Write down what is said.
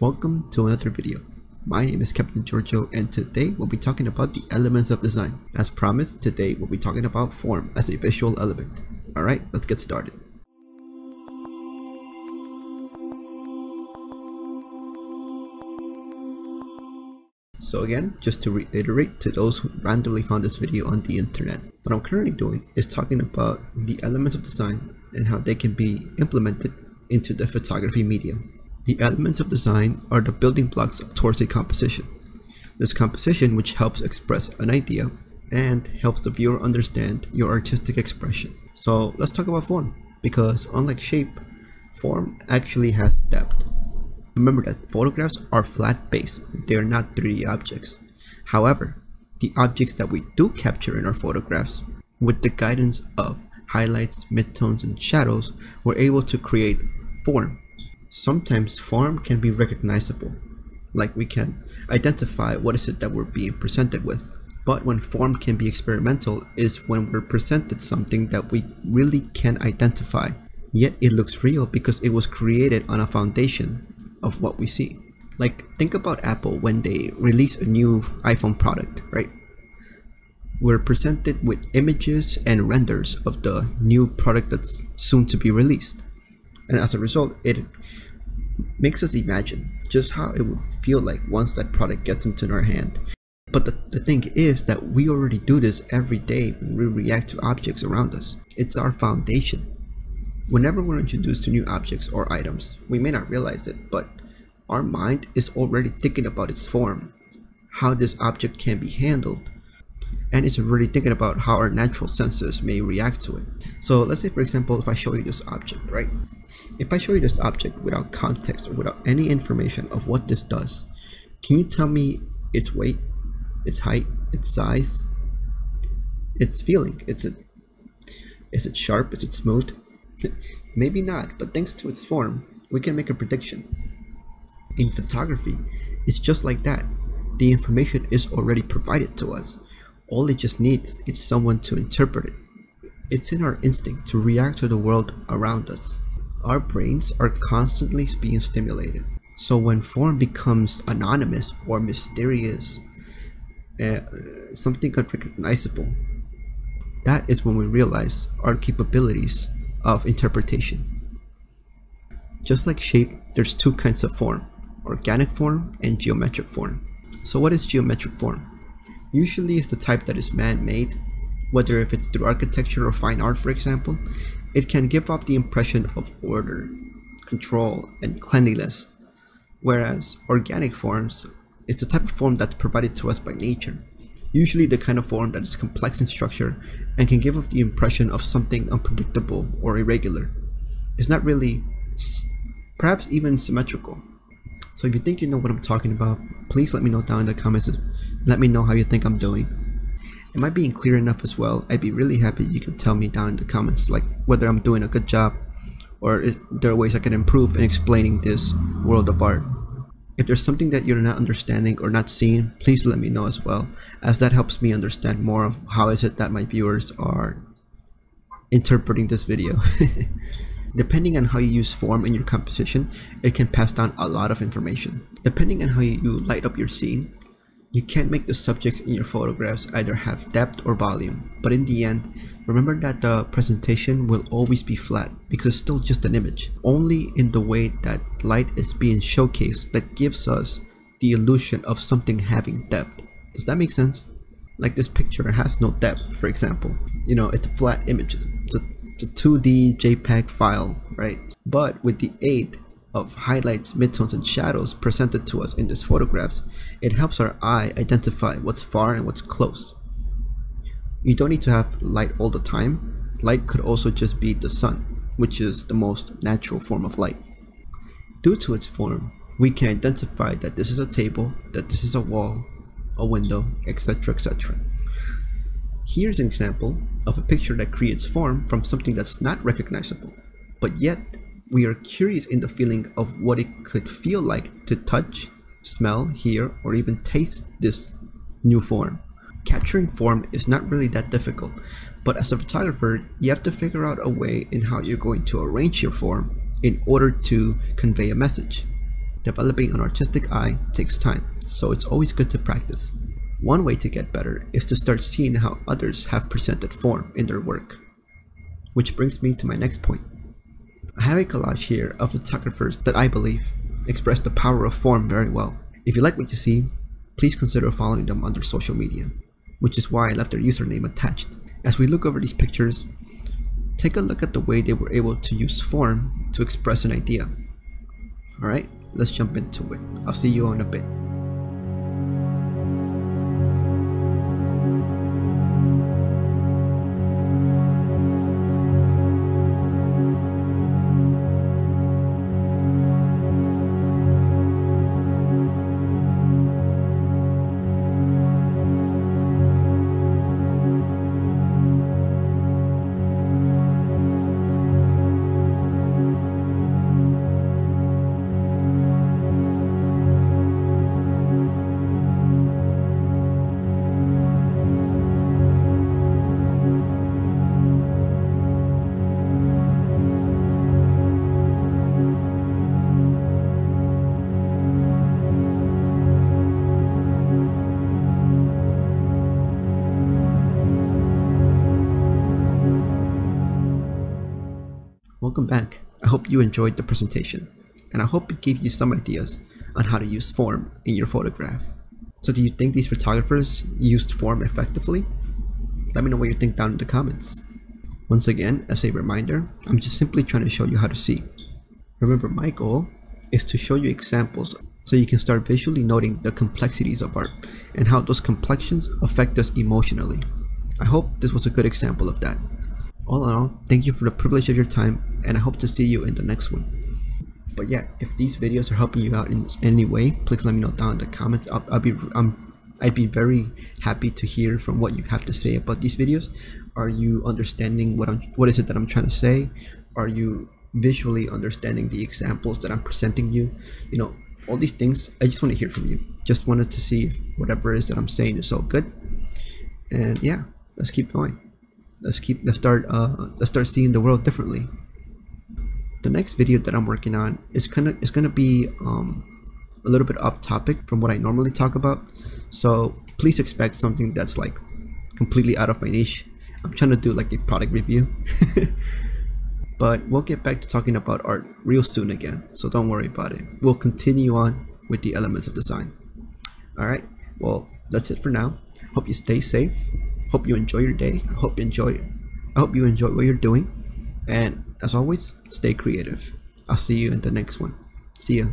Welcome to another video. My name is Captain Giorgio and today we'll be talking about the elements of design. As promised, today we'll be talking about form as a visual element. Alright, let's get started. So again, just to reiterate to those who randomly found this video on the internet, what I'm currently doing is talking about the elements of design and how they can be implemented into the photography medium. The elements of design are the building blocks towards a composition. This composition which helps express an idea and helps the viewer understand your artistic expression. So let's talk about form, because unlike shape, form actually has depth. Remember that photographs are flat base, they are not 3D objects. However, the objects that we do capture in our photographs, with the guidance of highlights, midtones, and shadows, we're able to create form Sometimes form can be recognizable, like we can identify what is it that we're being presented with. But when form can be experimental is when we're presented something that we really can't identify, yet it looks real because it was created on a foundation of what we see. Like think about Apple when they release a new iPhone product, right? We're presented with images and renders of the new product that's soon to be released and as a result it makes us imagine just how it would feel like once that product gets into our hand. But the, the thing is that we already do this every day when we react to objects around us. It's our foundation. Whenever we're introduced to new objects or items we may not realize it but our mind is already thinking about its form how this object can be handled and it's really thinking about how our natural senses may react to it. So let's say for example if I show you this object, right? If I show you this object without context or without any information of what this does, can you tell me its weight, its height, its size, its feeling? It's a, is it sharp? Is it smooth? Maybe not, but thanks to its form, we can make a prediction. In photography, it's just like that. The information is already provided to us all it just needs is someone to interpret it. It's in our instinct to react to the world around us. Our brains are constantly being stimulated. So when form becomes anonymous or mysterious, uh, something unrecognizable, that is when we realize our capabilities of interpretation. Just like shape, there's two kinds of form, organic form and geometric form. So what is geometric form? Usually is the type that is man-made, whether if it's through architecture or fine art for example, it can give off the impression of order, control, and cleanliness, whereas organic forms, it's a type of form that's provided to us by nature, usually the kind of form that is complex in structure and can give off the impression of something unpredictable or irregular. It's not really, perhaps even symmetrical. So if you think you know what I'm talking about, please let me know down in the comments let me know how you think I'm doing. Am I being clear enough as well? I'd be really happy you could tell me down in the comments like whether I'm doing a good job or is there are ways I can improve in explaining this world of art. If there's something that you're not understanding or not seeing, please let me know as well, as that helps me understand more of how is it that my viewers are interpreting this video. Depending on how you use form in your composition, it can pass down a lot of information. Depending on how you light up your scene, you can't make the subjects in your photographs either have depth or volume, but in the end, remember that the presentation will always be flat because it's still just an image. Only in the way that light is being showcased that gives us the illusion of something having depth. Does that make sense? Like this picture has no depth, for example. You know, it's a flat image. It's a, it's a 2D JPEG file, right? But with the aid of highlights, midtones, and shadows presented to us in these photographs, it helps our eye identify what's far and what's close. You don't need to have light all the time. Light could also just be the sun, which is the most natural form of light. Due to its form, we can identify that this is a table, that this is a wall, a window, etc etc. Here's an example of a picture that creates form from something that's not recognizable, but yet we are curious in the feeling of what it could feel like to touch, smell, hear, or even taste this new form. Capturing form is not really that difficult, but as a photographer, you have to figure out a way in how you're going to arrange your form in order to convey a message. Developing an artistic eye takes time, so it's always good to practice. One way to get better is to start seeing how others have presented form in their work. Which brings me to my next point. I have a collage here of photographers that I believe express the power of form very well. If you like what you see, please consider following them on their social media, which is why I left their username attached. As we look over these pictures, take a look at the way they were able to use form to express an idea. Alright, let's jump into it. I'll see you all in a bit. Welcome back. I hope you enjoyed the presentation, and I hope it gave you some ideas on how to use form in your photograph. So do you think these photographers used form effectively? Let me know what you think down in the comments. Once again, as a reminder, I'm just simply trying to show you how to see. Remember my goal is to show you examples so you can start visually noting the complexities of art and how those complexions affect us emotionally. I hope this was a good example of that. All in all, thank you for the privilege of your time and I hope to see you in the next one. But yeah, if these videos are helping you out in any way, please let me know down in the comments. I'll, I'll be um, I'd be very happy to hear from what you have to say about these videos. Are you understanding what I'm what is it that I'm trying to say? Are you visually understanding the examples that I'm presenting you? You know, all these things. I just want to hear from you. Just wanted to see if whatever it is that I'm saying is all good. And yeah, let's keep going let's keep let's start uh let's start seeing the world differently. The next video that i'm working on is kind of is gonna be um a little bit off topic from what i normally talk about. So please expect something that's like completely out of my niche. I'm trying to do like a product review. But we'll get back to talking about art real soon again so don't worry about it. We'll continue on with the elements of design. All right well that's it for now. Hope you stay safe Hope you enjoy your day. I hope you enjoy. I hope you enjoy what you're doing. And as always, stay creative. I'll see you in the next one. See ya.